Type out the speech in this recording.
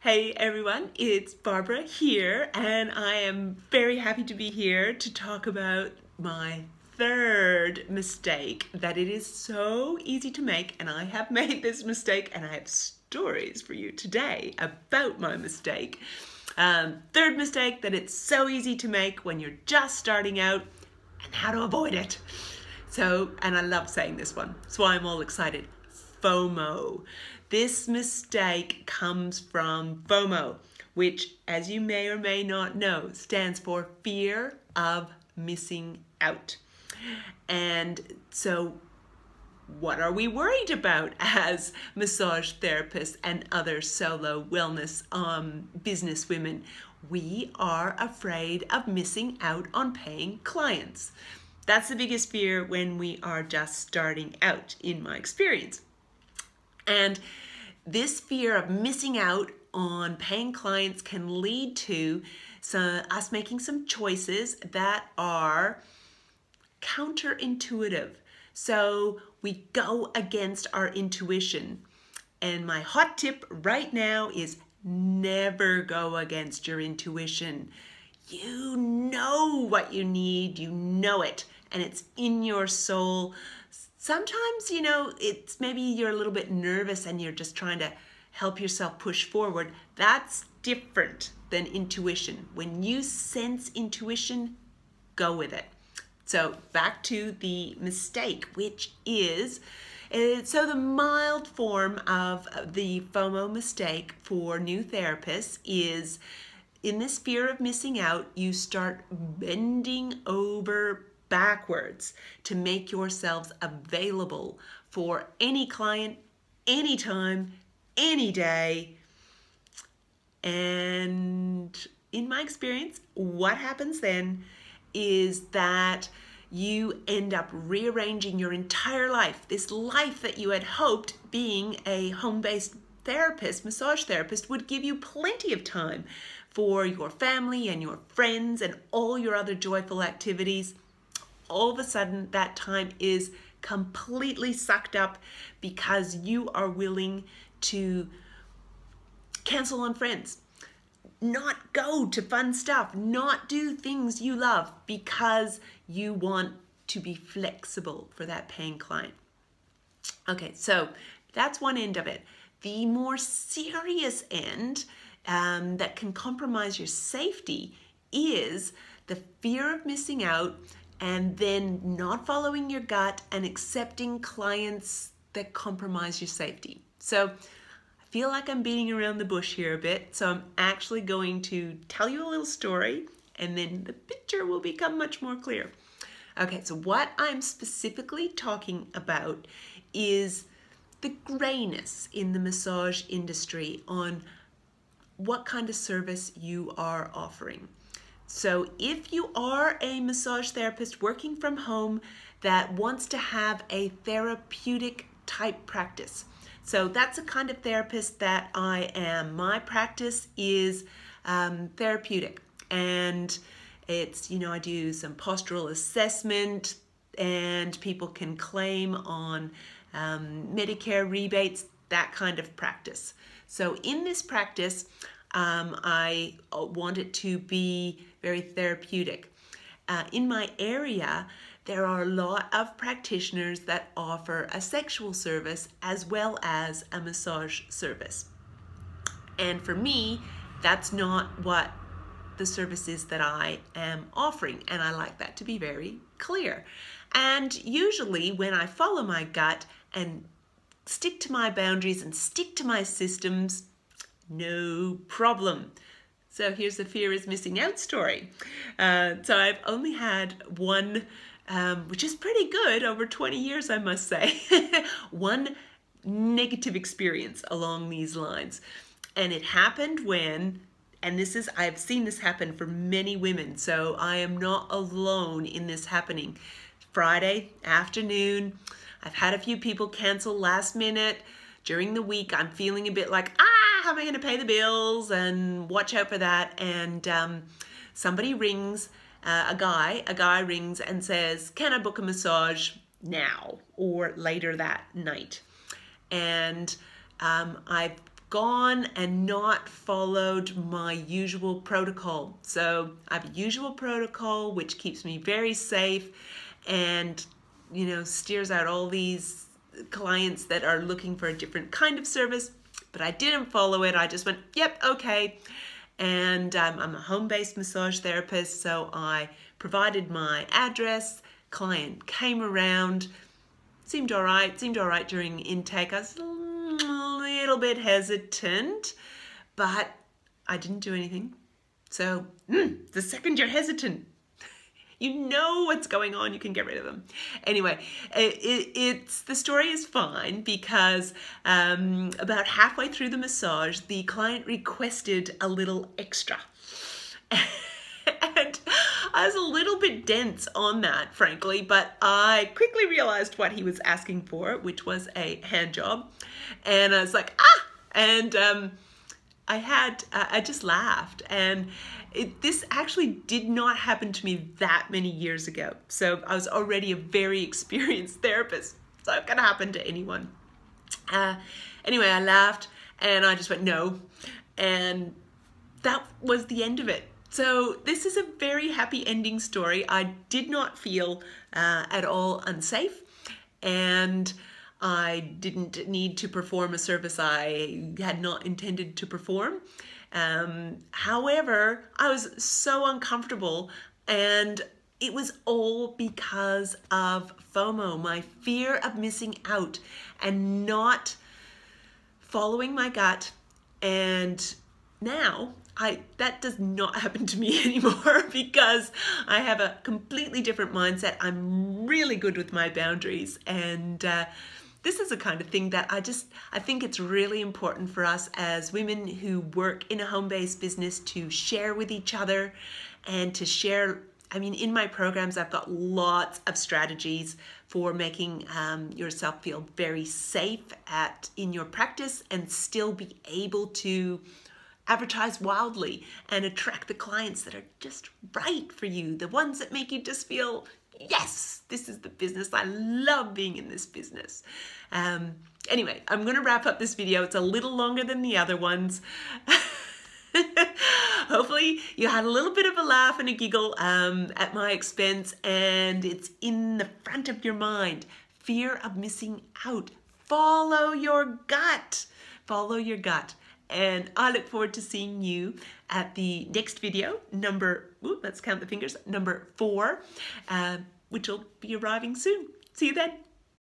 Hey everyone, it's Barbara here, and I am very happy to be here to talk about my third mistake that it is so easy to make, and I have made this mistake, and I have stories for you today about my mistake. Um, third mistake that it's so easy to make when you're just starting out, and how to avoid it. So, and I love saying this one, so I'm all excited. FOMO. This mistake comes from FOMO, which, as you may or may not know, stands for fear of missing out. And so, what are we worried about as massage therapists and other solo wellness um, business women? We are afraid of missing out on paying clients. That's the biggest fear when we are just starting out, in my experience. And this fear of missing out on paying clients can lead to some, us making some choices that are counterintuitive. So we go against our intuition. And my hot tip right now is never go against your intuition. You know what you need, you know it, and it's in your soul sometimes, you know, it's maybe you're a little bit nervous and you're just trying to help yourself push forward. That's different than intuition. When you sense intuition, go with it. So back to the mistake, which is uh, so the mild form of the FOMO mistake for new therapists is in this fear of missing out, you start bending over backwards to make yourselves available for any client, anytime, any day. And in my experience, what happens then is that you end up rearranging your entire life, this life that you had hoped being a home based therapist, massage therapist, would give you plenty of time for your family and your friends and all your other joyful activities all of a sudden that time is completely sucked up because you are willing to cancel on friends, not go to fun stuff, not do things you love because you want to be flexible for that paying client. Okay, so that's one end of it. The more serious end um, that can compromise your safety is the fear of missing out and then not following your gut and accepting clients that compromise your safety. So I feel like I'm beating around the bush here a bit, so I'm actually going to tell you a little story and then the picture will become much more clear. Okay, so what I'm specifically talking about is the grayness in the massage industry on what kind of service you are offering. So if you are a massage therapist working from home that wants to have a therapeutic type practice, so that's a kind of therapist that I am. My practice is um, therapeutic and it's, you know, I do some postural assessment and people can claim on um, Medicare rebates, that kind of practice. So in this practice, um, I uh, want it to be very therapeutic. Uh, in my area, there are a lot of practitioners that offer a sexual service as well as a massage service. And for me, that's not what the service is that I am offering, and I like that to be very clear. And usually, when I follow my gut and stick to my boundaries and stick to my systems, no problem. So here's the fear is missing out story. Uh, so I've only had one, um, which is pretty good over 20 years, I must say, one negative experience along these lines. And it happened when, and this is, I've seen this happen for many women, so I am not alone in this happening. Friday afternoon, I've had a few people cancel last minute. During the week, I'm feeling a bit like, ah, how am I going to pay the bills and watch out for that? And um, somebody rings, uh, a guy, a guy rings and says, can I book a massage now or later that night? And um, I've gone and not followed my usual protocol. So I have a usual protocol which keeps me very safe and you know steers out all these clients that are looking for a different kind of service but I didn't follow it. I just went, yep, okay. And um, I'm a home-based massage therapist, so I provided my address. Client came around, seemed all right, seemed all right during intake. I was a little bit hesitant, but I didn't do anything. So mm, the second you're hesitant, you know what's going on, you can get rid of them. Anyway, it, it, it's the story is fine because um, about halfway through the massage, the client requested a little extra. and I was a little bit dense on that, frankly, but I quickly realized what he was asking for, which was a hand job. And I was like, ah! And um, I had, uh, I just laughed. And it, this actually did not happen to me that many years ago. So I was already a very experienced therapist. So it can happen to anyone. Uh, anyway, I laughed and I just went, no. And that was the end of it. So this is a very happy ending story. I did not feel uh, at all unsafe and I didn't need to perform a service I had not intended to perform. Um, however, I was so uncomfortable and it was all because of FOMO, my fear of missing out and not following my gut. And now I that does not happen to me anymore because I have a completely different mindset. I'm really good with my boundaries and uh, this is a kind of thing that I just I think it's really important for us as women who work in a home-based business to share with each other and to share I mean, in my programs, I've got lots of strategies for making um, yourself feel very safe at in your practice and still be able to advertise wildly and attract the clients that are just right for you, the ones that make you just feel yes, this is the business. I love being in this business. Um, anyway, I'm going to wrap up this video. It's a little longer than the other ones. Hopefully you had a little bit of a laugh and a giggle um, at my expense and it's in the front of your mind. Fear of missing out. Follow your gut. Follow your gut. And I look forward to seeing you at the next video, number, ooh, let's count the fingers, number four, uh, which will be arriving soon. See you then.